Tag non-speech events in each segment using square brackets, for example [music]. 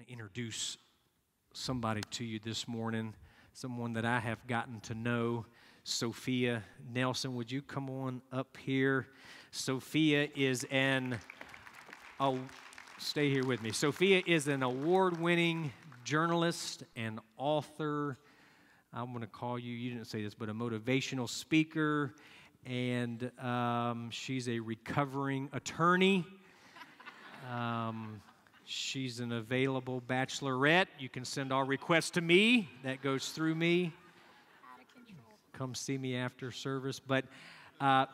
want to introduce somebody to you this morning, someone that I have gotten to know. Sophia Nelson, would you come on up here? Sophia is an, oh, stay here with me. Sophia is an award winning journalist and author. I'm going to call you, you didn't say this, but a motivational speaker. And um, she's a recovering attorney. [laughs] Um, She's an available bachelorette. You can send all requests to me. That goes through me. Come see me after service. But uh,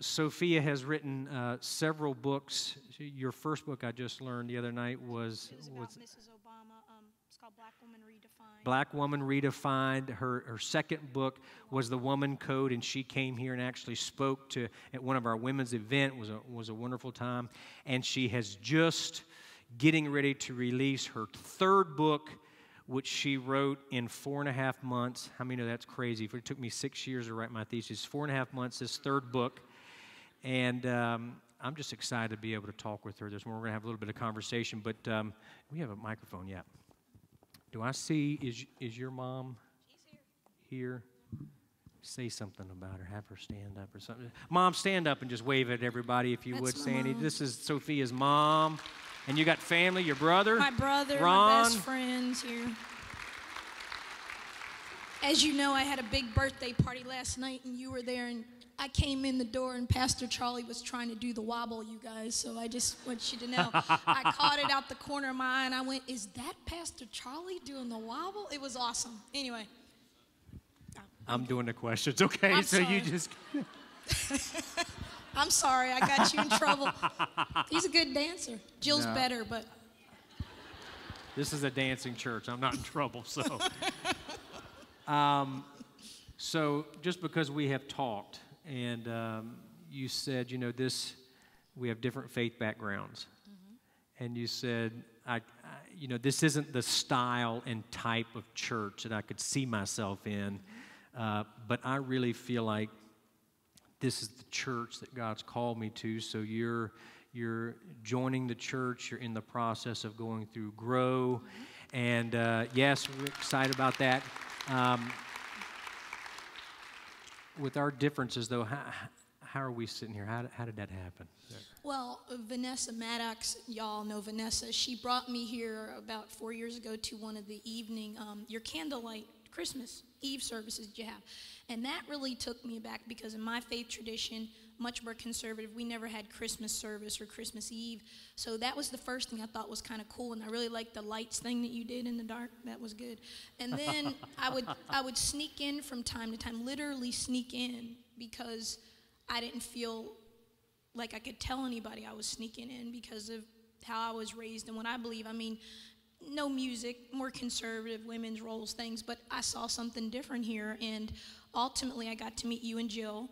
Sophia has written uh, several books. Your first book I just learned the other night was, It was was about Mrs. Obama. Um, it's called Black. Black Woman Redefined. Her, her second book was The Woman Code, and she came here and actually spoke to at one of our women's event. It was a, was a wonderful time. And she has just getting ready to release her third book, which she wrote in four and a half months. How many know that's crazy? It took me six years to write my thesis. Four and a half months, this third book. And um, I'm just excited to be able to talk with her this morning. We're going to have a little bit of conversation, but um, we have a microphone, yeah. Do I see, is, is your mom here? Say something about her. Have her stand up or something. Mom, stand up and just wave at everybody if you That's would, Sandy. mom. This is Sophia's mom. And you got family, your brother? My brother, Ron. my best friends here. As you know, I had a big birthday party last night, and you were there, and I came in the door, and Pastor Charlie was trying to do the wobble, you guys. So I just want you to know, I [laughs] caught it out the corner of my eye, and I went, "Is that Pastor Charlie doing the wobble?" It was awesome. Anyway, I'm doing the questions, okay? I'm so you just. [laughs] [laughs] I'm sorry, I got you in trouble. He's a good dancer. Jill's No. better, but This is a dancing church. I'm not in trouble, so. um, so just because we have talked, and um, you said, you know, this, we have different faith backgrounds, and you said, I, I, you know, this isn't the style and type of church that I could see myself in, uh, but I really feel like this is the church that God's called me to. So you're you're joining the church. You're in the process of going through grow, and uh, yes, we're excited about that. Um, with our differences, though, how, how are we sitting here? How, how did that happen? Well, Vanessa Maddox, y'all know Vanessa. She brought me here about four years ago to one of the evening, um, your candlelight Christmas Eve services you have. And that really took me back because in my faith tradition, much more conservative, we never had Christmas service or Christmas Eve. So that was the first thing I thought was kind of cool. And I really liked the lights thing that you did in the dark. That was good. And then [laughs] I would I would sneak in from time to time, literally sneak in because I didn't feel like I could tell anybody I was sneaking in because of how I was raised and what I believe. I mean, no music, more conservative women's roles, things, but I saw something different here. And ultimately, I got to meet you and Jill,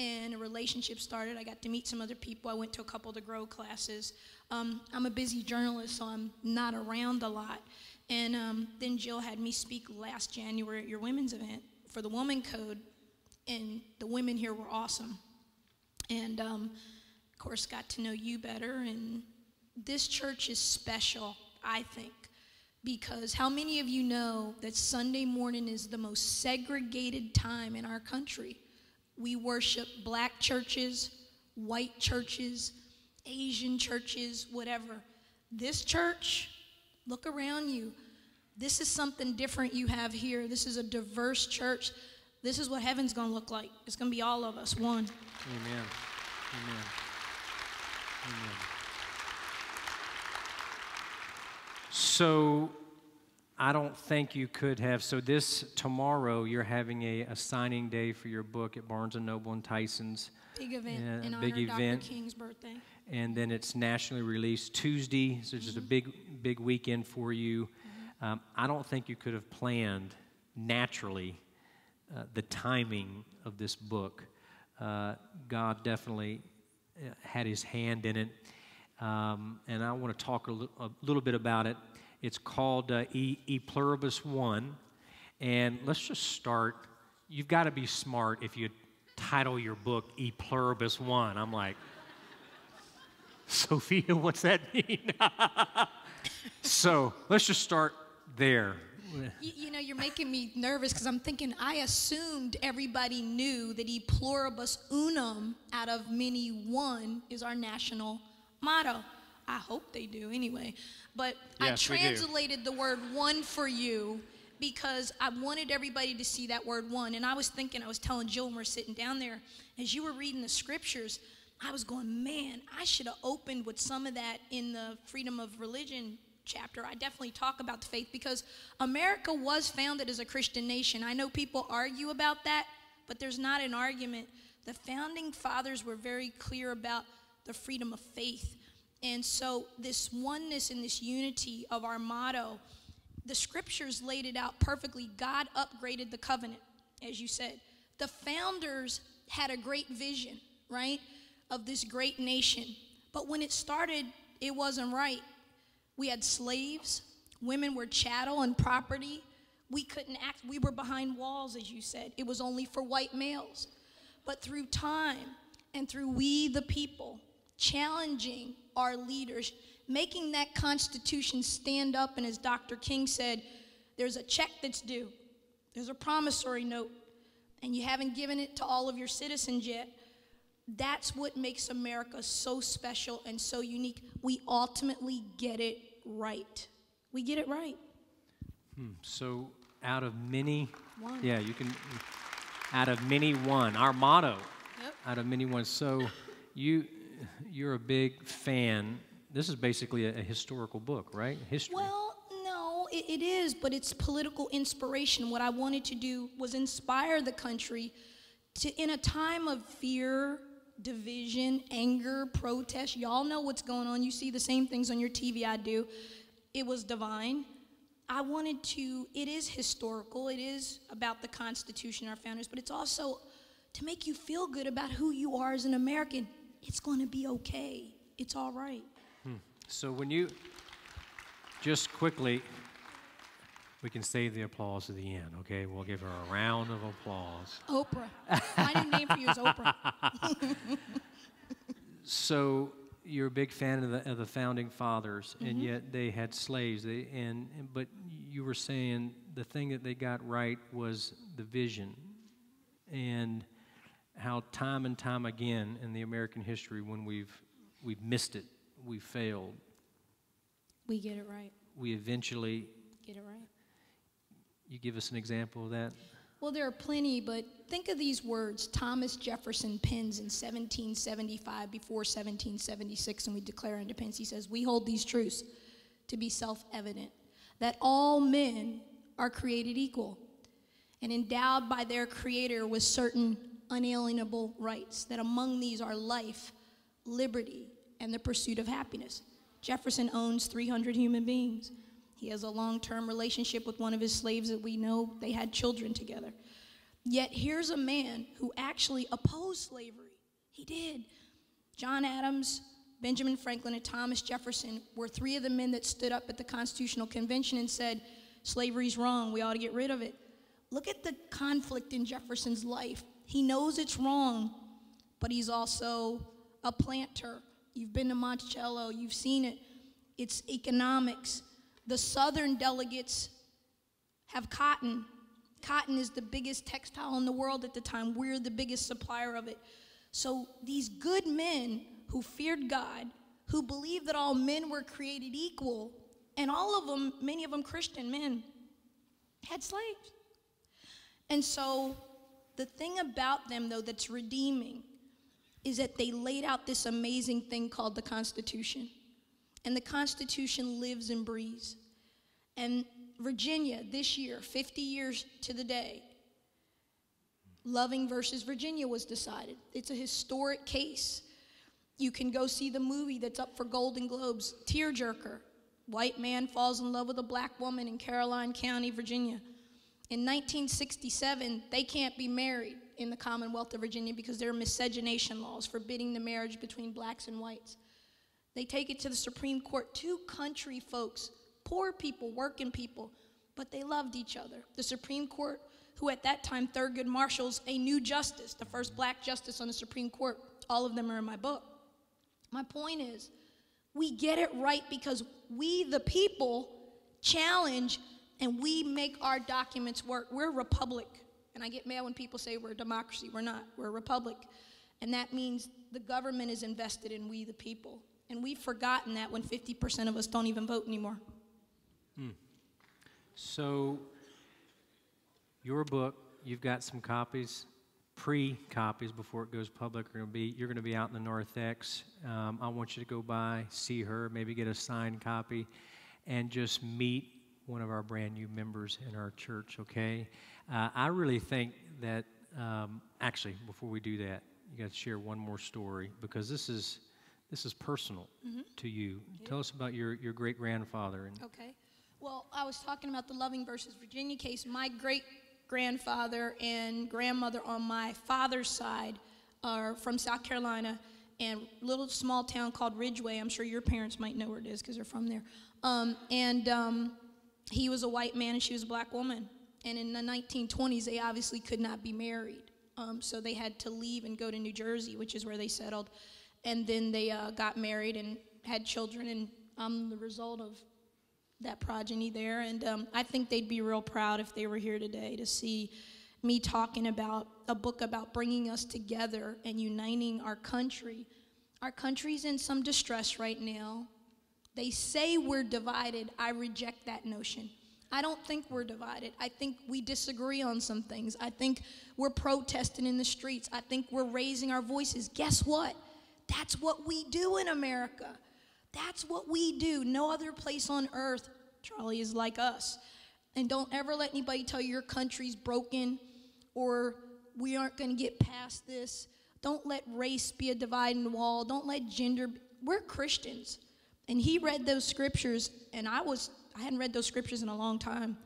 and a relationship started. I got to meet some other people. I went to a couple of the Grow classes. Um, I'm a busy journalist, so I'm not around a lot. And um, then Jill had me speak last January at your women's event for the Woman Code, and the women here were awesome and um, of course got to know you better and this church is special i think because how many of you know that sunday morning is the most segregated time in our country we worship black churches white churches asian churches whatever this church look around you this is something different you have here this is a diverse church this is what heaven's going to look like it's going to be all of us one Amen. Amen. Amen. So, I don't think you could have. So, this tomorrow, you're having a, a signing day for your book at Barnes and Noble and Tyson's, Big event in big event. Dr. King's birthday. and then it's nationally released Tuesday. So, it's just a big, big weekend for you. Um, I don't think you could have planned naturally uh, the timing of this book. Uh, God definitely uh, had his hand in it. Um, and I want to talk a little bit about it. It's called uh, e, e Pluribus One. And let's just start. You've got to be smart if you title your book E Pluribus One. I'm like, [laughs] Sophia, what's that mean? [laughs] So let's just start there. You, you know, you're making me nervous because I'm thinking I assumed everybody knew that e pluribus unum out of many one is our national motto. I hope they do anyway. But Yes, I translated the word one for you because I wanted everybody to see that word one. And I was thinking, I was telling Jill when we we're sitting down there, as you were reading the scriptures, I was going, man, I should have opened with some of that in the freedom of religion chapter. I definitely talk about the faith because America was founded as a Christian nation. I know people argue about that, but there's not an argument. The founding fathers were very clear about the freedom of faith. And so, this oneness and this unity of our motto, the scriptures laid it out perfectly. God upgraded the covenant, as you said. The founders had a great vision, right, of this great nation. But when it started, it wasn't right. We had slaves, women were chattel and property. We couldn't act, we were behind walls, as you said. It was only for white males. But through time and through we the people, challenging our leaders, making that Constitution stand up, and as Dr. King said, there's a check that's due, there's a promissory note, and you haven't given it to all of your citizens yet. That's what makes America so special and so unique. We ultimately get it right. We get it right. Hmm. So out of many, One. yeah, you can, out of many one, our motto, Yep. out of many one. So you, you're a big fan. This is basically a, a historical book, right? History. Well, no, it, it is, but it's political inspiration. What I wanted to do was inspire the country to, in a time of fear, division, anger, protest. Y'all know what's going on. You see the same things on your TV I do. It was divine. I wanted to, it is historical, it is about the Constitution, our founders, but it's also to make you feel good about who you are as an American. It's going to be okay. It's all right. So when you, just quickly, we can save the applause to the end, okay? We'll give her a round of applause. Oprah. My name for you is Oprah. [laughs] So you're a big fan of the, of the founding fathers, Mm-hmm. and yet they had slaves. They, and, and but you were saying the thing that they got right was the vision, and how time and time again in the American history, when we've we've missed it, we failed. We get it right. We eventually. Get it right. You give us an example of that. Well, there are plenty, but think of these words Thomas Jefferson pens in 1775 before 1776, and we declare independence. He says, We hold these truths to be self evident that all men are created equal and endowed by their Creator with certain unalienable rights, that among these are life, liberty, and the pursuit of happiness. Jefferson owns 300 human beings. He has a long term relationship with one of his slaves that we know they had children together. Yet here's a man who actually opposed slavery. He did. John Adams, Benjamin Franklin, and Thomas Jefferson were three of the men that stood up at the Constitutional Convention and said, Slavery's wrong, we ought to get rid of it. Look at the conflict in Jefferson's life. He knows it's wrong, but he's also a planter. You've been to Monticello, you've seen it. It's economics. The Southern delegates have cotton. Cotton is the biggest textile in the world at the time. We're the biggest supplier of it. So these good men who feared God, who believed that all men were created equal, and all of them, many of them Christian men, had slaves. And so the thing about them, though, that's redeeming is that they laid out this amazing thing called the Constitution. And the Constitution lives and breathes. And Virginia, this year, 50 years to the day, Loving versus Virginia was decided. It's a historic case. You can go see the movie that's up for Golden Globes, Tearjerker. White man falls in love with a black woman in Caroline County, Virginia. In 1967, they can't be married in the Commonwealth of Virginia because there are miscegenation laws forbidding the marriage between blacks and whites. They take it to the Supreme Court. Two country folks, poor people, working people, but they loved each other. The Supreme Court, who at that time Thurgood Marshall's a new justice, the first black justice on the Supreme Court, all of them are in my book. My point is, We get it right because we, the people, challenge and we make our documents work. We're a republic. And I get mad when people say we're a democracy. We're not. We're a republic. And that means the government is invested in we, the people. And we've forgotten that when 50% of us don't even vote anymore. So, your book, you've got some copies, pre-copies before it goes public. Are gonna be, you're going to be out in the narthex. Um, I want you to go by, see her, maybe get a signed copy, and just meet one of our brand new members in our church. Okay? Uh, I really think that um, actually, before we do that, you got to share one more story because this is this is personal to you. Tell us about your your great grandfather and Okay. Well, I was talking about the Loving versus Virginia case. My great grandfather and grandmother on my father's side are from South Carolina and little small town called Ridgeway. I'm sure your parents might know where it is because they're from there. Um, and um, he was a white man and she was a black woman. And in the 1920s, they obviously could not be married. Um, so they had to leave and go to New Jersey, which is where they settled. And then they uh, got married and had children. And I'm the result of that progeny there. And um, I think they'd be real proud if they were here today to see me talking about a book about bringing us together and uniting our country. Our country's in some distress right now. They say we're divided. I reject that notion. I don't think we're divided. I think we disagree on some things. I think we're protesting in the streets. I think we're raising our voices. Guess what? That's what we do in America. That's what we do. No other place on earth, Charlie, is like us. And don't ever let anybody tell you your country's broken or we aren't going to get past this. Don't let race be a dividing wall. Don't let gender. Be, we're Christians. And he read those scriptures, and I was I hadn't read those scriptures in a long time.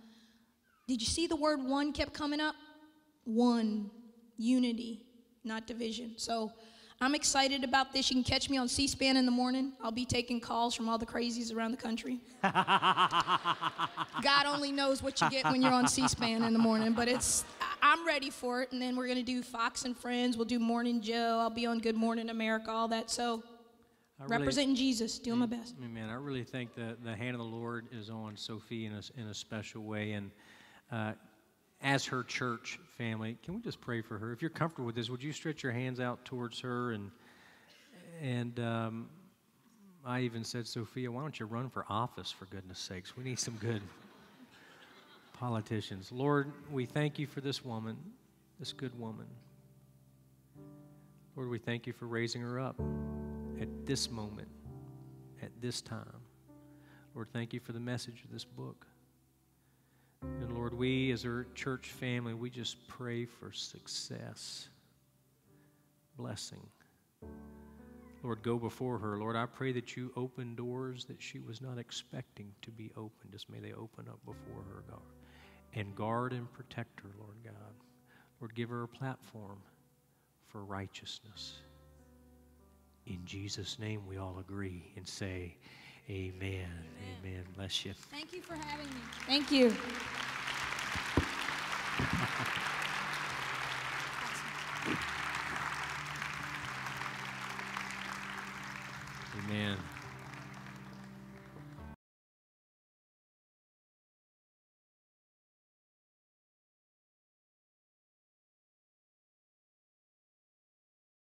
Did you see the word one kept coming up? One, unity, not division. So I'm excited about this. You can catch me on C SPAN in the morning. I'll be taking calls from all the crazies around the country. [laughs] God only knows what you get when you're on C SPAN in the morning, but it's, I'm ready for it. And then we're going to do Fox and Friends. We'll do Morning Joe. I'll be on Good Morning America, all that. So I really- representing Jesus, doing my best. Amen. I really think that the hand of the Lord is on Sophie in a, in a special way. And uh, as her church family, can we just pray for her? If you're comfortable with this, would you stretch your hands out towards her? And, and um, I even said, Sophia, why don't you run for office, for goodness sakes? We need some good [laughs] politicians. Lord, we thank you for this woman, this good woman. Lord, we thank you for raising her up at this moment, at this time. Lord, thank you for the message of this book. And Lord, we as our church family, we just pray for success, blessing. Lord, go before her. Lord, I pray that you open doors that she was not expecting to be opened. Just may they open up before her, God. And guard and protect her, Lord God. Lord, give her a platform for righteousness. In Jesus' name, we all agree and say, Amen. Amen. Bless you. Thank you for having me. Thank you.